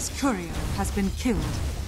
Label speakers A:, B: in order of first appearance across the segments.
A: Dire's courier has been killed.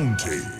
B: Bounty.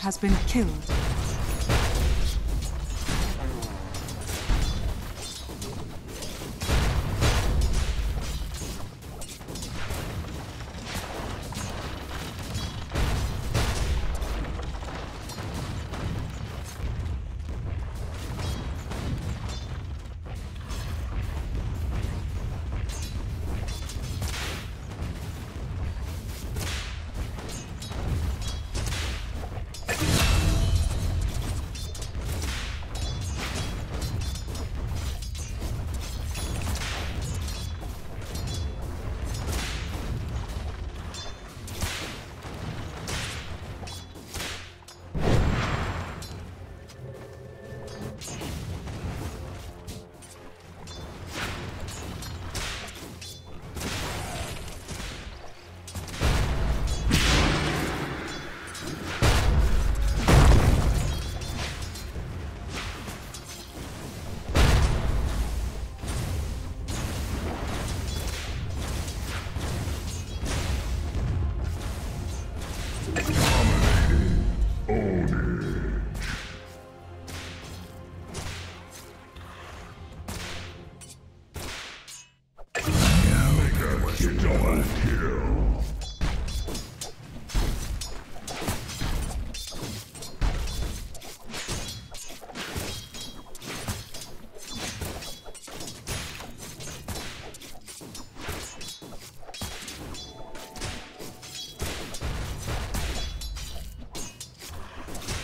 A: Has been killed.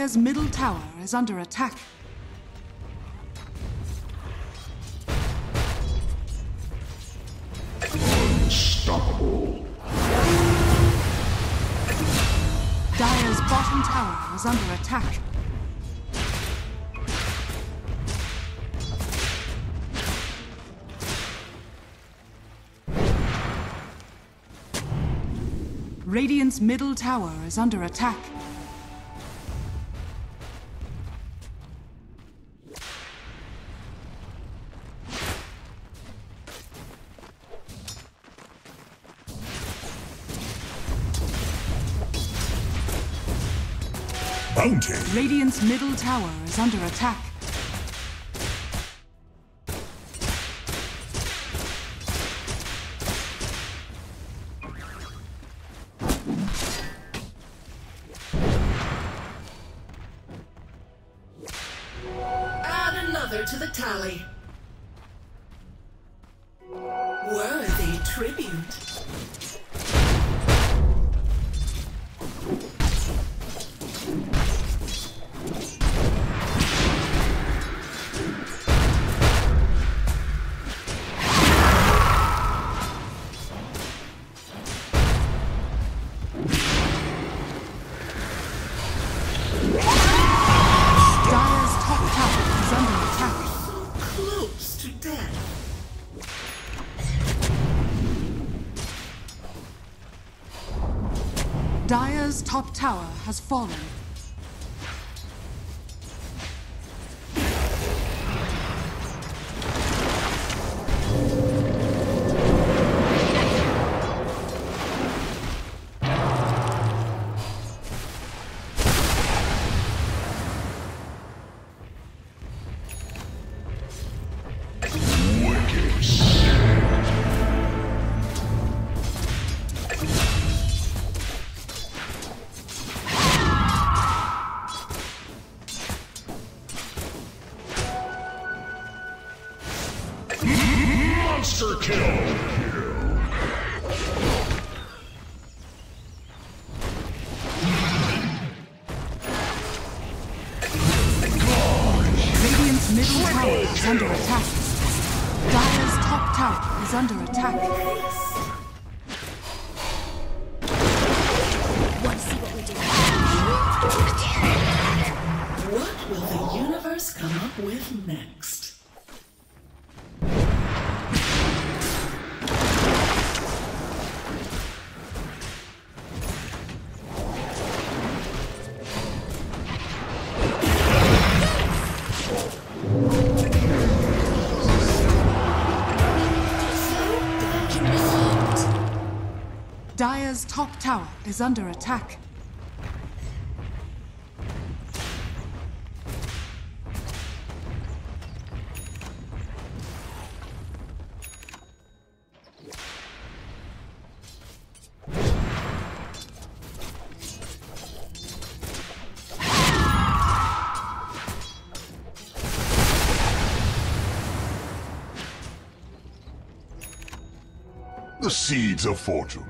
A: Dire's middle tower is under attack.
B: Unstoppable.
A: Dire's bottom tower is under attack. Radiant's middle tower is under attack.
B: Bounty.
A: Radiant's middle tower is under attack. Has fallen. Dire's top tower is under attack.
C: The
B: seeds of fortune.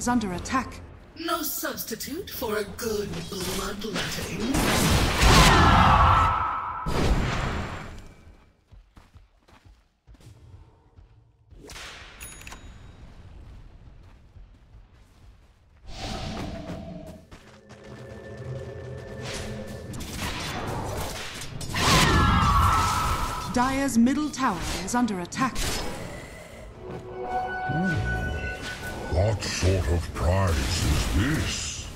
A: Is under attack.
C: No substitute for a good bloodletting.
A: Dire's middle tower is under attack.
B: What sort of prize is this?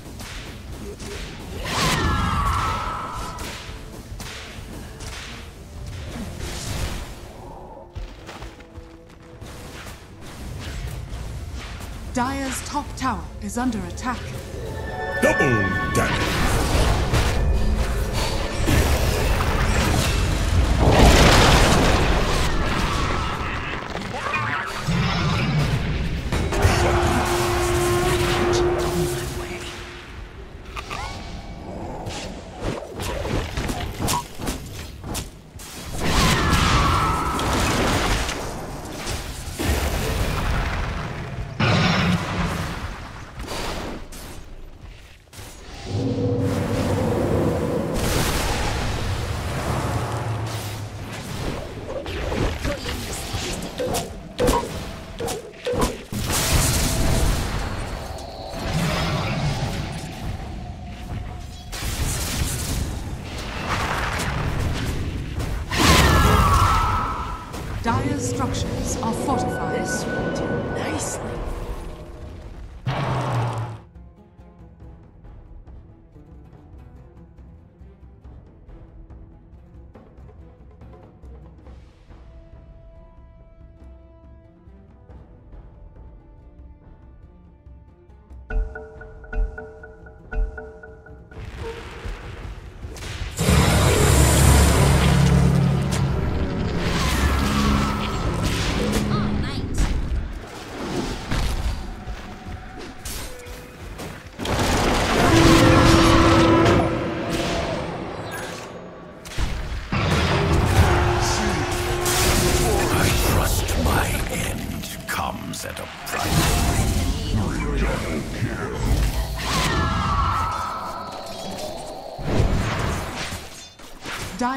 A: Dire's top tower is under attack.
D: Double damage.
A: Structures are fortified.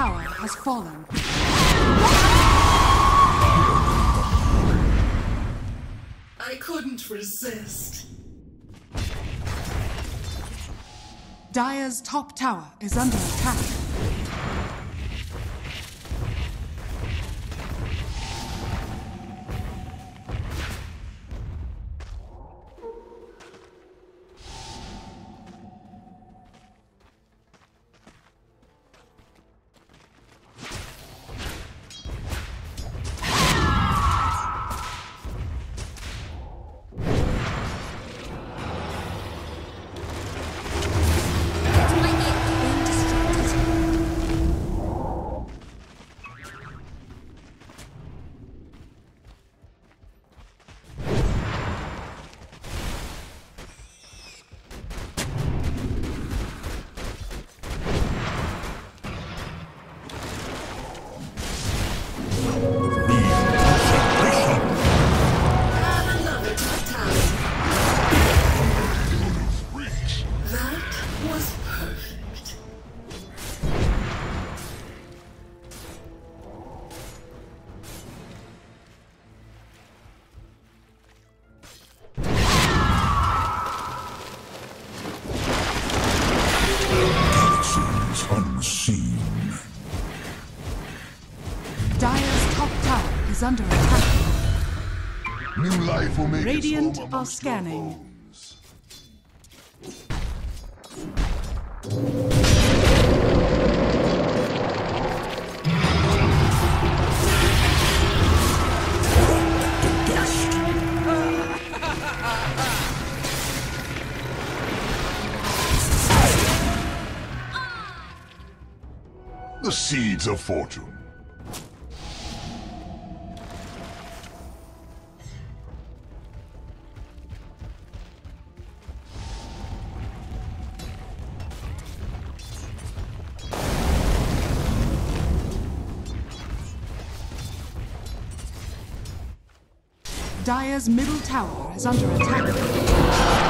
A: Tower has fallen.
C: I couldn't resist.
A: Dire's top tower is under attack.
C: Was perfect.
D: Unseen.
A: Dire's top tower is under attack.
B: New life will make
A: Radiant are scanning.
B: Seeds of fortune.
A: Dire's middle tower is under attack.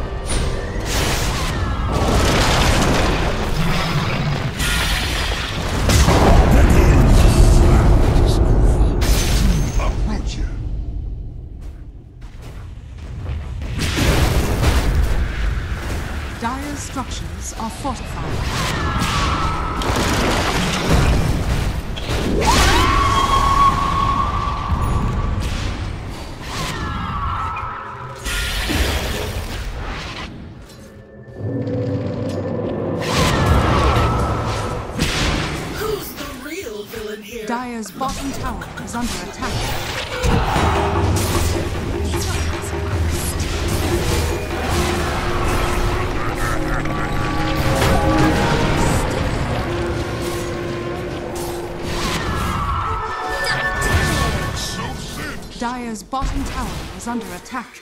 A: Dire's bottom tower is under attack. Bottom tower is under attack.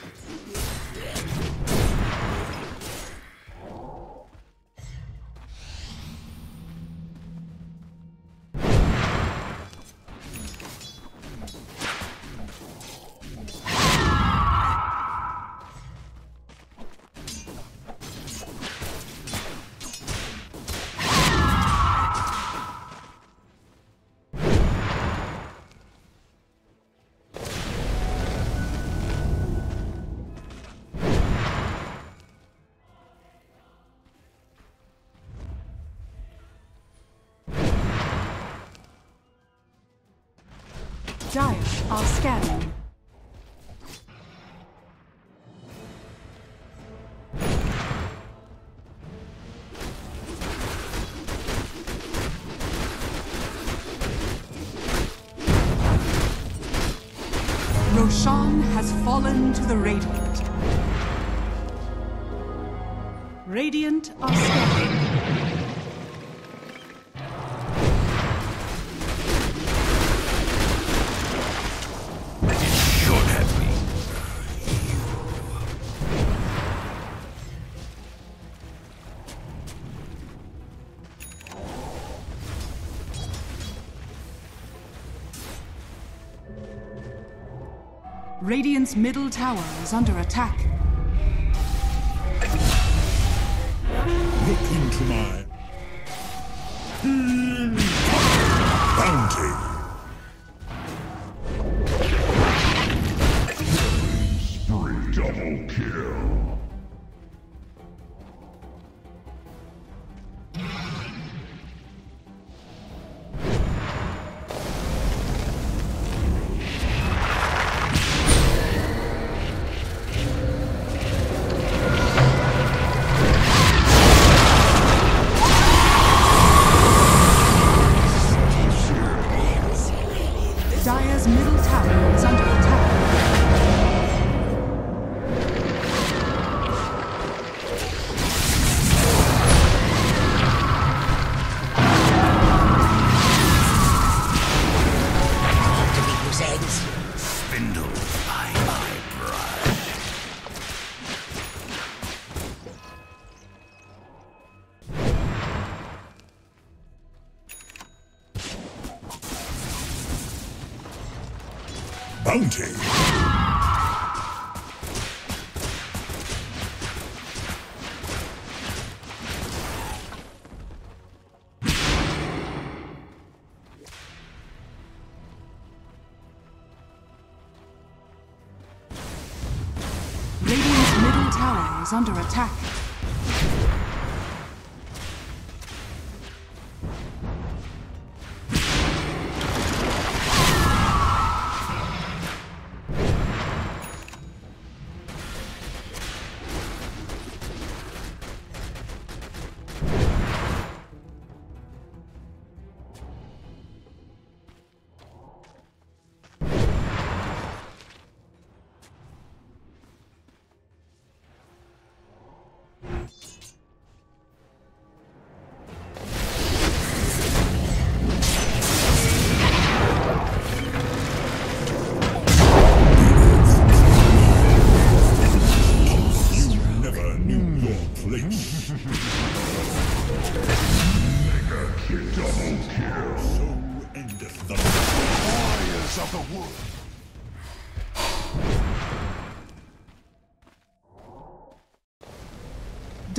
A: Roshan has fallen to the Radiant. Radiant are scanning. Radiant's middle tower is under attack.
D: Look into my
A: is under attack.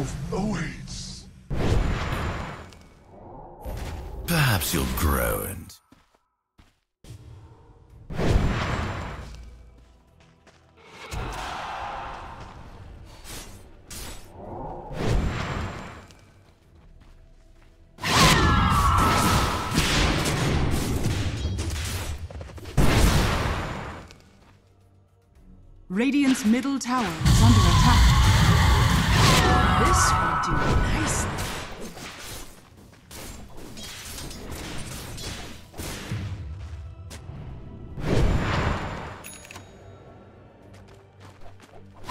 B: Sacred grove awaits.
D: Perhaps you'll grow and
A: Radiant's middle tower is under attack. This will do nicely.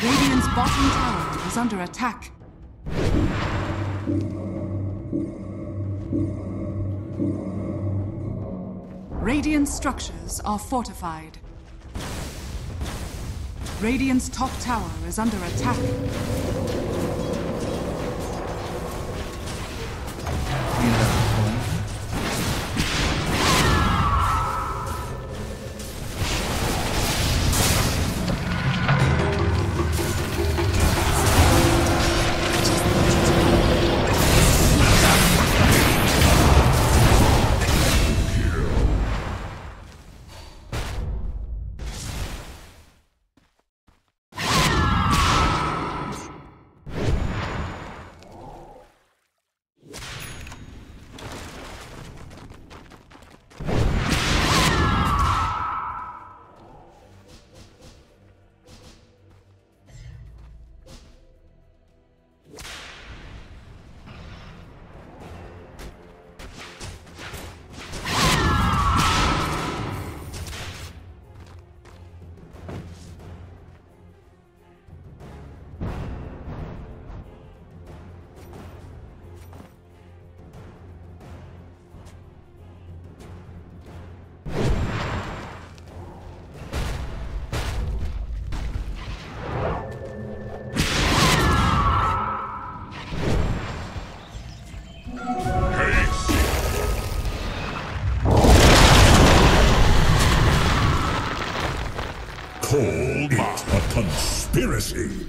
A: Radiant's bottom tower is under attack. Radiant structures are fortified. Radiant's top tower is under attack.
D: Conspiracy.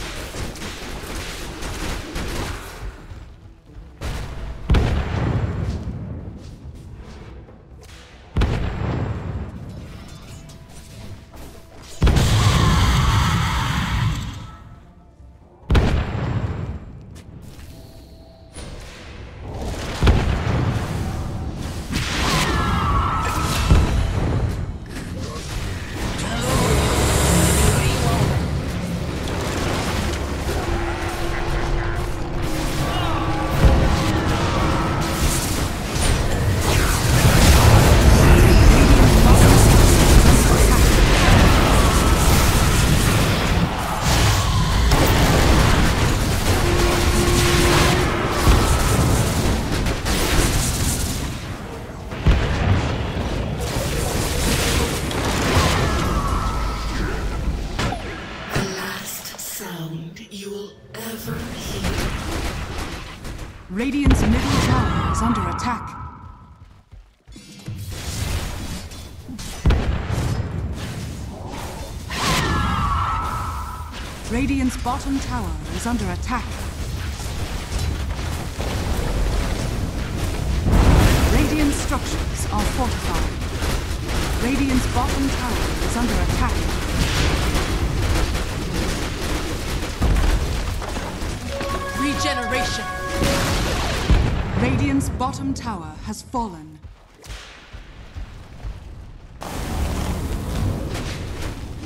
A: Bottom tower is under attack. Radiant structures are fortified. Radiant's bottom tower is under attack.
C: Regeneration.
A: Radiant's bottom tower has fallen.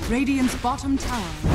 A: Radiant's bottom tower.